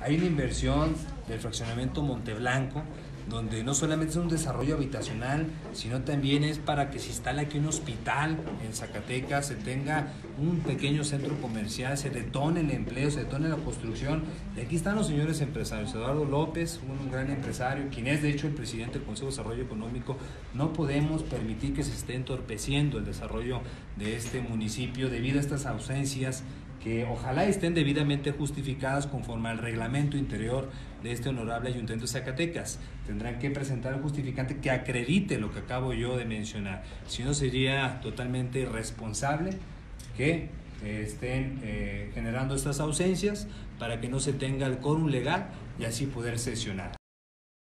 Hay una inversión del fraccionamiento Monteblanco, donde no solamente es un desarrollo habitacional, sino también es para que se instale aquí un hospital en Zacatecas, se tenga un pequeño centro comercial, se detone el empleo, se detone la construcción. Y aquí están los señores empresarios. Eduardo López, un gran empresario, quien es de hecho el presidente del Consejo de Desarrollo Económico. No podemos permitir que se esté entorpeciendo el desarrollo de este municipio debido a estas ausencias que ojalá estén debidamente justificadas conforme al reglamento interior de este honorable Ayuntamiento de Zacatecas. Tendrán que presentar el justificante que acredite lo que acabo yo de mencionar. Si no, sería totalmente irresponsable que eh, estén eh, generando estas ausencias para que no se tenga el quórum legal y así poder sesionar.